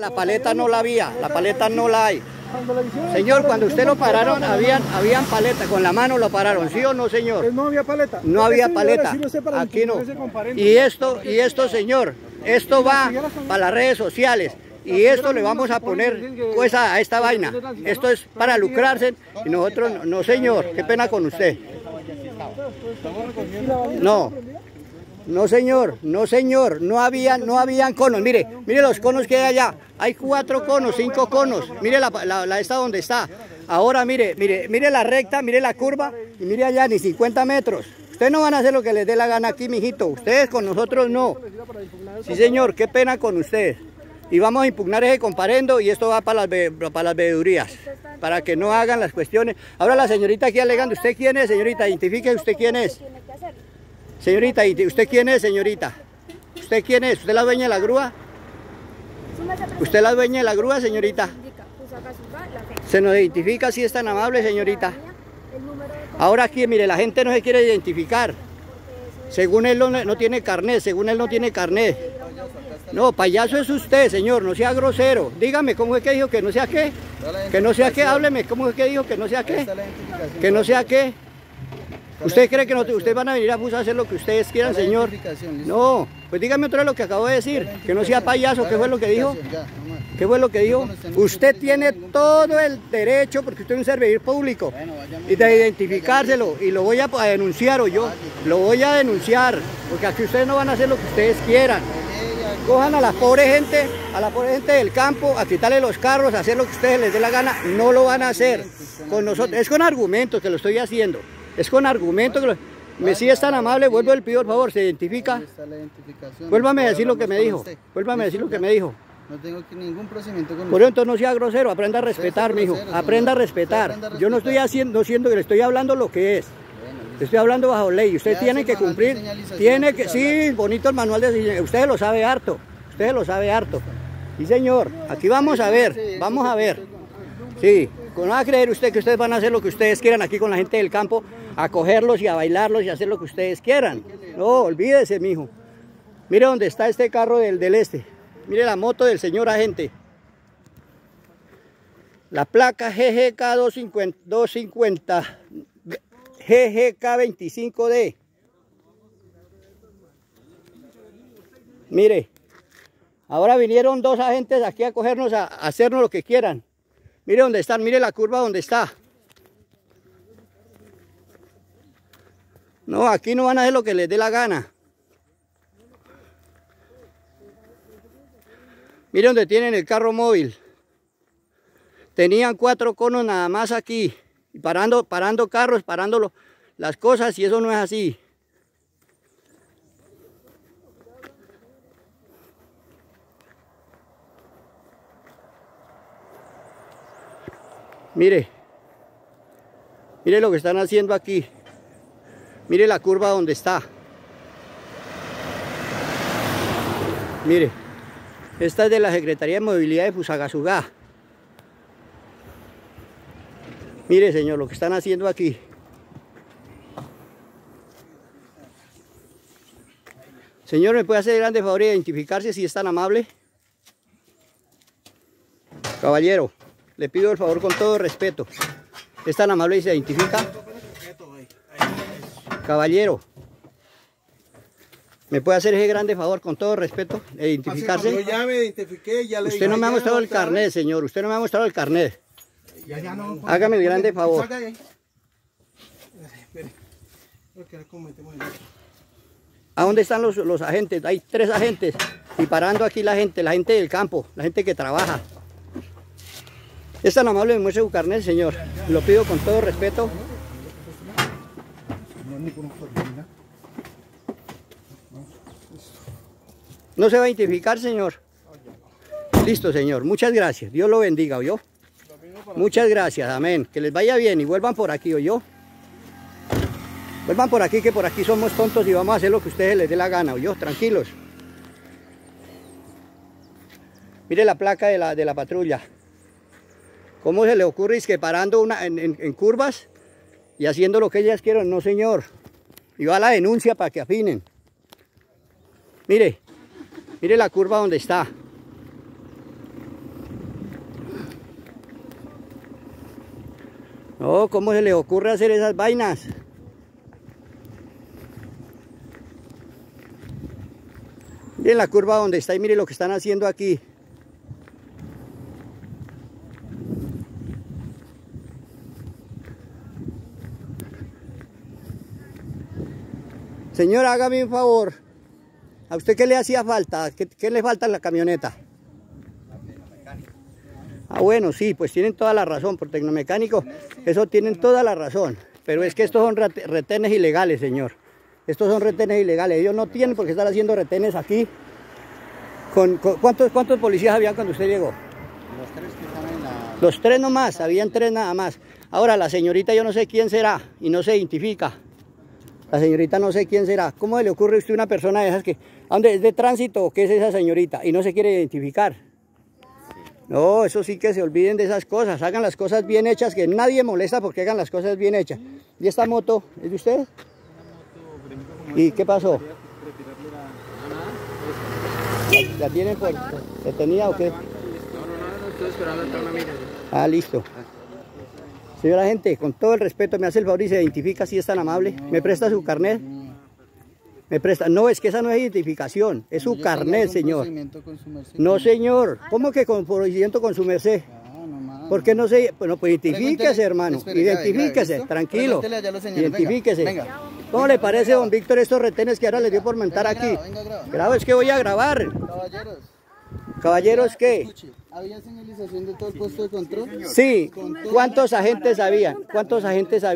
La paleta no la había, la paleta no la hay. Señor, cuando usted lo pararon, habían, habían paleta, con la mano lo pararon, ¿sí o no, señor? Pues no había paleta. No había paleta, aquí no. Y esto, y esto, señor, esto va para las redes sociales. Y esto le vamos a poner pues a esta vaina. Esto es para lucrarse y nosotros, no señor, qué pena con usted. No, no señor, no señor, no había, no habían conos. Mire, mire los conos que hay allá. Hay cuatro conos, cinco conos. Mire la, la, esta donde está. Ahora mire, mire, mire la recta, mire la curva y mire allá ni 50 metros. Ustedes no van a hacer lo que les dé la gana aquí, mijito. Ustedes con nosotros no. Sí, señor, qué pena con ustedes. Y vamos a impugnar ese comparendo y esto va para las, para las veedurías, para que no hagan las cuestiones. Ahora la señorita aquí alegando, ¿usted quién es, señorita? Identifique usted quién es. Señorita, ¿usted quién es, señorita? ¿Usted quién es? ¿Usted es la dueña de la grúa? ¿Usted es la dueña de la grúa, señorita? Se nos identifica si es tan amable, señorita. Ahora aquí, mire, la gente no se quiere identificar. Según él no, tiene carnet, según él no tiene carnet. No, payaso es usted, señor, no sea grosero. Dígame, ¿cómo es que dijo que no sea qué? Que no sea qué, hábleme, ¿cómo es que dijo que no sea qué? Que no sea qué. ¿Usted cree que no, ustedes van a venir a a hacer lo que ustedes quieran, señor? No, pues dígame otra vez lo que acabo de decir, que no sea payaso, ¿qué fue lo que dijo? ¿Qué fue lo que dijo? Usted tiene todo el derecho, porque usted es un servidor público, y de identificárselo, y lo voy a denunciar o yo, lo voy a denunciar, porque aquí ustedes no van a hacer lo que ustedes quieran. Cojan a la pobre gente, a la pobre gente del campo, a quitarle los carros, a hacer lo que ustedes les dé la gana, no lo van a hacer. Con nosotros, es con argumentos que lo estoy haciendo. Es con argumento que me si es tan amable, vuelvo el pido, por favor, se identifica. Vuélvame a decir lo que me dijo. Vuélvame a decir lo que me dijo. No tengo ningún procedimiento con Por eso entonces no sea grosero, aprenda a respetar, mi hijo. Aprenda a respetar. Yo no estoy haciendo, siendo que le estoy hablando lo que es. estoy hablando bajo ley. Usted tiene que cumplir. Tiene que, sí, bonito el manual de Usted lo sabe harto. Usted lo sabe harto. Sí, señor. Aquí vamos a ver. Vamos a ver. Sí. No va a creer usted que ustedes van a hacer lo que ustedes quieran aquí con la gente del campo a cogerlos y a bailarlos y hacer lo que ustedes quieran. No, olvídese, mijo. Mire dónde está este carro del, del este. Mire la moto del señor agente. La placa GGK 250, 250 GGK 25D. Mire, ahora vinieron dos agentes aquí a cogernos a hacernos lo que quieran. Mire dónde están, mire la curva donde está. No, aquí no van a hacer lo que les dé la gana. Miren donde tienen el carro móvil. Tenían cuatro conos nada más aquí. Parando, parando carros, parando las cosas y eso no es así. Mire. Mire lo que están haciendo aquí. Mire la curva donde está. Mire, esta es de la Secretaría de Movilidad de Fusagasugá. Mire, señor, lo que están haciendo aquí. Señor, ¿me puede hacer grande favor de identificarse si es tan amable? Caballero, le pido el favor con todo respeto. ¿Es tan amable y se identifica? Caballero, ¿me puede hacer ese grande favor con todo respeto de identificarse? Yo ya me identifiqué, ya le Usted no me ha mostrado el carnet, señor. Usted no me ha mostrado el carnet. Hágame el grande favor. ¿A dónde están los, los agentes? Hay tres agentes y parando aquí la gente, la gente del campo, la gente que trabaja. Es tan amable me muestre su carnet, señor. Lo pido con todo respeto. ¿No se va a identificar, señor? Listo, señor. Muchas gracias. Dios lo bendiga, ¿oyó? Muchas gracias, amén. Que les vaya bien y vuelvan por aquí, ¿oyó? Vuelvan por aquí, que por aquí somos tontos y vamos a hacer lo que ustedes les dé la gana, ¿oyó? Tranquilos. Mire la placa de la, de la patrulla. ¿Cómo se le ocurre es que parando una, en, curvas y haciendo lo que ellas quieran? No, señor. Y va la denuncia para que afinen. Mire, mire la curva donde está. No, ¿cómo se le ocurre hacer esas vainas? Miren la curva donde está y mire lo que están haciendo aquí. Señor, hágame un favor. ¿A usted qué le hacía falta? ¿Qué, qué le falta en la camioneta? Ah, bueno, sí, pues tienen toda la razón, por tecnomecánico, eso tienen toda la razón. Pero es que estos son rete- retenes ilegales, señor. Estos son retenes ilegales. Ellos no tienen por qué estar haciendo retenes aquí. Con, con- ¿cuántos, ¿Cuántos policías habían cuando usted llegó? Los tres que están en la... Los tres nomás, habían tres nada más. Ahora, la señorita yo no sé quién será y no se identifica. La señorita no sé quién será. ¿Cómo le ocurre a usted una persona de esas que... ¿a ¿Dónde es de tránsito o qué es esa señorita? Y no se quiere identificar. No, eso sí que se olviden de esas cosas. Hagan las cosas bien hechas, que nadie molesta porque hagan las cosas bien hechas. ¿Y esta moto es de usted? ¿Y qué pasó? ¿La, tienen por detenida o qué? No, no, no, no estoy esperando hasta una. Ah, listo. Señora gente, con todo el respeto, me hace el favor y se identifica si es tan amable. ¿Me presta su carnet? ¿Me presta? No, es que esa no es identificación, es su carnet, señor. procedimiento con su merced. No, señor. ¿Cómo que con procedimiento con su merced? Ah. ¿Por qué no se...? Bueno, pues identifíquese, hermano. Identifíquese, tranquilo. Identifíquese. venga. ¿Cómo le parece, don Víctor, estos retenes que ahora le dio por Venga, aquí? Grabo, es que voy a grabar. Caballeros. Caballeros, ¿qué? ¿había señalización de todo el puesto de control? Sí. ¿Cuántos agentes había? ¿Cuántos agentes había?